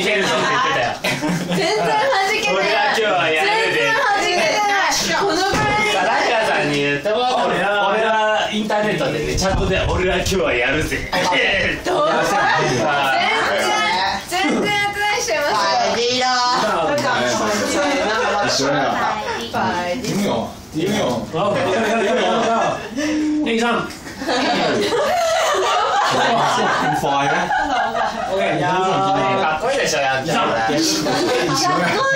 けるぞって言ってたよ全然はじけて俺は今日はやるで全然はじけてない。このくらい。ラさんに言っても俺はインターネットでねちゃんとね俺は今日はやるぜどう全然全然や。でしょやって醫生る一緒や